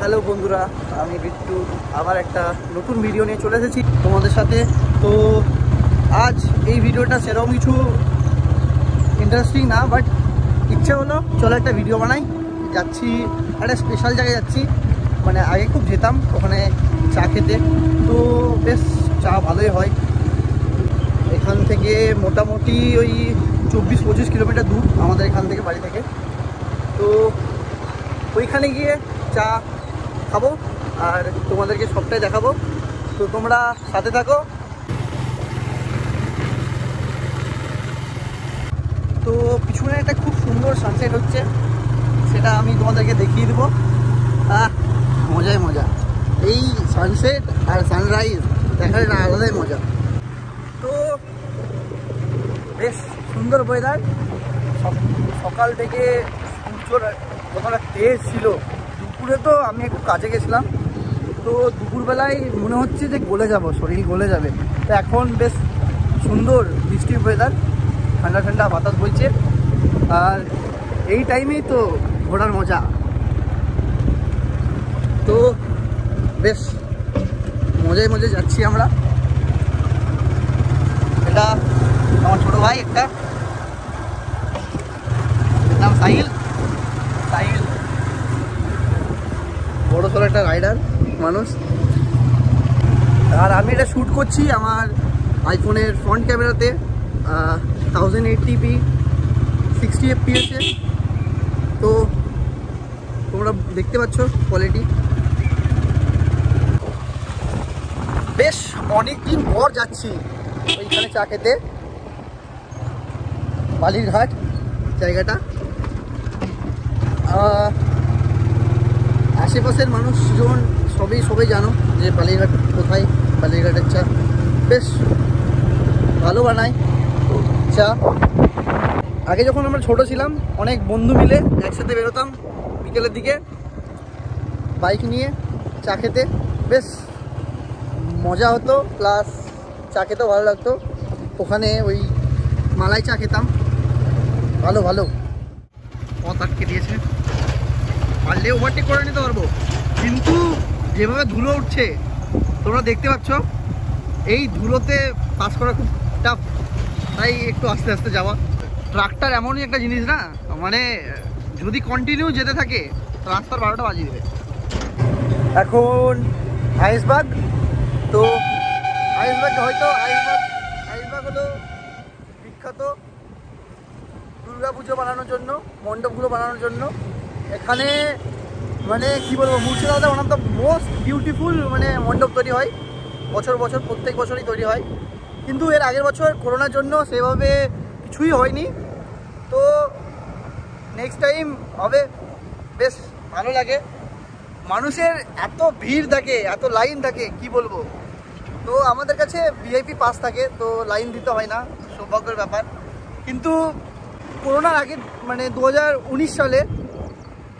Hello বন্ধুরা, আমি বিট্টু। আবার একটা নতুন ভিডিও নিয়ে চলে এসেছি তোমাদের সাথে। তো আজ এই ভিডিওটা সেরকম কিছু ইন্টারেস্টিং না বাট ইচ্ছে হলো চলো একটা ভিডিও বানাই। যাচ্ছি, একটা স্পেশাল জায়গায় যাচ্ছি। মানে আগে খুব যেতাম ওখানে চা খেতে। তো বেশ, চা ভালোই হয়। এখান থেকে মোটামুটি ওই চব্বিশ পঁচিশ কিলোমিটার দূর আমাদের এখান থেকে বাড়ি থেকে। তো ওইখানে গিয়ে চা খাব, আর তোমাদেরকে সবটাই দেখাবো। তো তোমরা সাথে থাকো। তো পিছনে একটা খুব সুন্দর সানসেট হচ্ছে, সেটা আমি তোমাদেরকে দেখিয়ে দেবো। আহ, মজাই মজা। এই সানসেট আর সানরাইজ দেখার একটা আলাদাই মজা। তো বেশ সুন্দর ওয়েদার সকাল থেকে সূর্যর যখন তেজ ছিল দুপুরে তো আমি একটু কাজে গেছিলাম। তো দুপুরবেলায় মনে হচ্ছে যে গলে যাব, শরীর গলে যাবে। তো এখন বেশ সুন্দর বৃষ্টি ওয়েদার ঠান্ডা ঠান্ডা বাতাস বইছে। আর এই টাইমেই তো ঘোরার মজা। তো বেশ, মজায় মজায় যাচ্ছি আমরা এটা আমার ছোট ভাই একটা এর নাম সাহিল সাহিল বড় সড়ো একটা রাইডার মানুষ আর আমি এটা শ্যুট করছি আমার আইফোনের ফ্রন্ট ক্যামেরাতে thousand eighty P sixty F এফপিএসে তো তোমরা দেখতে পাচ্ছ কোয়ালিটি বেশ অনেক দিন পর যাচ্ছি ওইখানে চা খেতে। বালিরঘাট জায়গাটা। আশেপাশের মানুষজন সবই সবাই জানো যে বালিরঘাট কোথায়? বালিরঘাটের চা বেশ ভালো বানায়। চা। আগে যখন আমরা ছোট ছিলাম, অনেক বন্ধু মিলে একসাথে বেরোতাম বিকেলের দিকে। বাইক নিয়ে চা খেতে। বেশ মজা হতো, প্লাস চা খেতেও ভালো লাগতো। ওখানে ওই মালাই চা খেতাম। ভালো ভালো। পথ আটকে দিয়েছে। পারলে ওভারটেক করে নিতে পারব। কিন্তু যেভাবে ধুলো উঠছে, তোমরা দেখতে পাচ্ছ, এই ধুলোতে পাস করা খুব টাফ তাই একটু আস্তে আস্তে যাওয়া। ট্রাকটার এমনই একটা জিনিস না মানে যদি কন্টিনিউ যেতে থাকে, রাস্তার বারোটা বাজিয়ে দেবে। এখন আইসবাগ, তো আইসবাগ হয়তো, আইসবাগ আইসবাগ হলো বিখ্যাত দুর্গা পুজো বানানোর জন্য, মণ্ডপগুলো বানানোর জন্য। এখানে মানে কি বলব, মুর্শিদাবাদে one of the most beautiful মানে মণ্ডপ তৈরি হয়। বছর বছর, প্রত্যেক বছরই তৈরি হয়। কিন্তু এর আগের বছর করোনার জন্য সেভাবে কিছুই হয়নি। তো নেক্সট টাইম হবে, বেশ ভালো লাগে। মানুষের এত ভিড় থাকে, এত লাইন থাকে, কি বলব? তো আমাদের কাছে ভিআইপি পাস থাকে, তো লাইন দিতে হয় না, সৌভাগ্যের ব্যাপার। কিন্তু করোনার আগে মানে দু হাজার উনিশ সালে,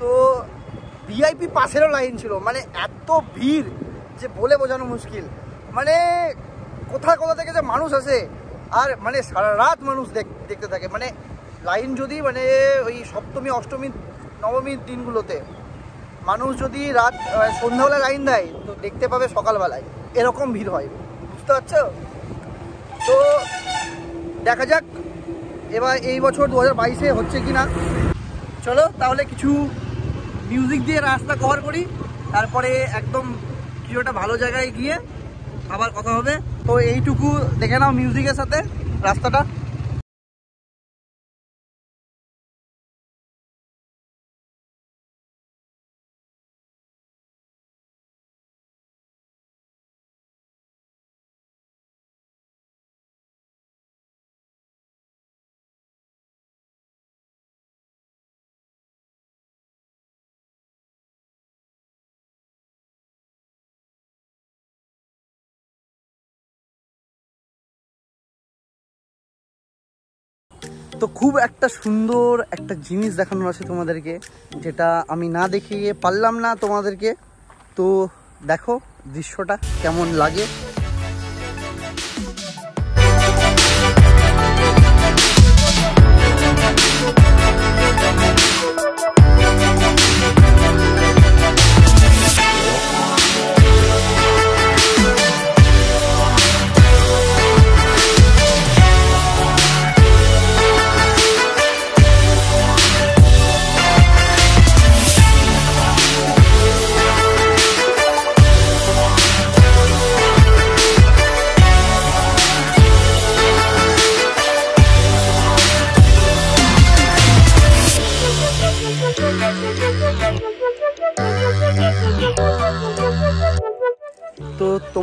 তো ভিআইপি পাশেরও লাইন ছিল। মানে এত ভিড় যে বলে বোঝানো মুশকিল। মানে কোথা কোথা থেকে যে মানুষ আসে আর মানে সারা রাত মানুষ দেখ- দেখতে থাকে। মানে লাইন যদি মানে ওই সপ্তমী অষ্টমী নবমীর দিনগুলোতে মানুষ যদি রাত আহ, সন্ধ্যাবেলা লাইন দেয় তো দেখতে পাবে সকালবেলায়। এরকম ভিড় হয়। বুঝতে পারছ? তো দেখা যাক এবার এই বছর দু হাজার বাইশে হচ্ছে কি না চলো তাহলে কিছু মিউজিক দিয়ে রাস্তা কভার করি। তারপরে একদম কিছু একটা ভালো জায়গায় গিয়ে আবার কথা হবে। তো এইটুকু দেখে নাও মিউজিকের সাথে রাস্তাটা। তো খুব একটা সুন্দর একটা জিনিস দেখানোর আছে তোমাদেরকে, যেটা আমি না দেখিয়ে পারলাম না তোমাদেরকে। তো দেখো দৃশ্যটা কেমন লাগে।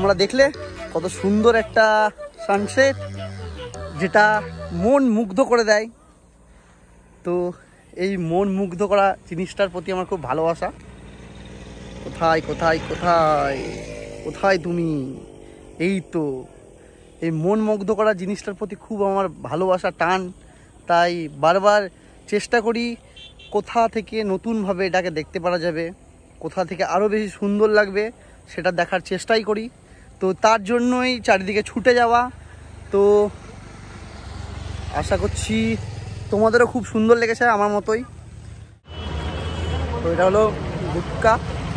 তোমরা দেখলে কত সুন্দর একটা সানসেট যেটা মন মুগ্ধ করে দেয়। তো এই মন মুগ্ধ করা জিনিসটার প্রতি আমার খুব ভালোবাসা। কোথায় কোথায় কোথায় কোথায় তুমি? এই তো, এই মন মুগ্ধ করা জিনিসটার প্রতি খুব আমার ভালোবাসা, টান। তাই বারবার চেষ্টা করি কোথা থেকে নতুনভাবে এটাকে দেখতে পারা যাবে, কোথা থেকে আরও বেশি সুন্দর লাগবে, সেটা দেখার চেষ্টাই করি। তো তার জন্যই চারিদিকে ছুটে যাওয়া। তো আশা করছি তোমাদেরও খুব সুন্দর লেগেছে আমার মতোই। তো এটা হলো গুটকা।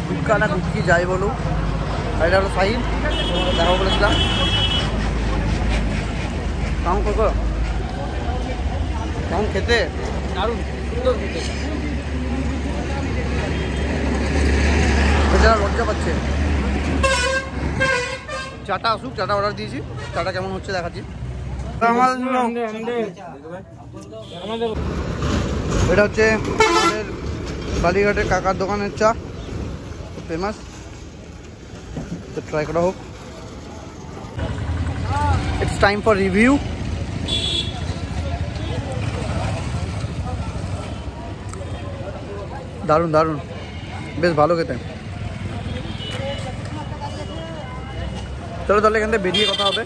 গুটকা না গুটকি, যাই বলুক। আর এটা হলো সাহিদ দেখাবো বলেছিলাম। কেমন করব কেমন খেতে? দারুণ, সুন্দর লজ্জা পাচ্ছে। চাটা আসুক চাটা অর্ডার দিয়েছি। চাটা কেমন হচ্ছে দেখাচ্ছি। এটা হচ্ছে আমাদের বালিঘাটের কাকার দোকানের চা। ফেমাস। তো ট্রাই করা হোক। ইটস টাইম ফর রিভিউ দারুণ দারুণ। বেশ ভালো খেতে। চলো তাহলে এখান থেকে বেরিয়ে কথা হবে।